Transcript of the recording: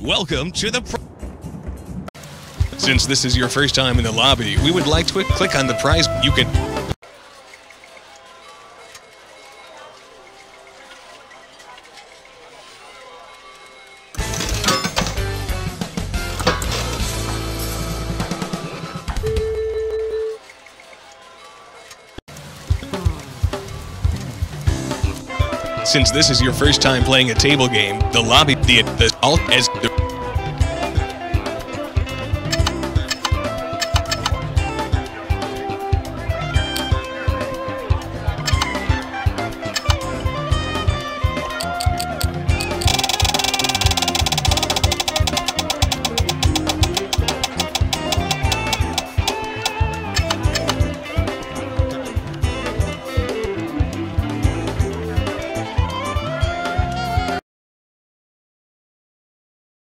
Welcome to the Since this is your first time in the lobby, we would like to click on the prize. You can. Since this is your first time playing a table game, the lobby, the the alt as the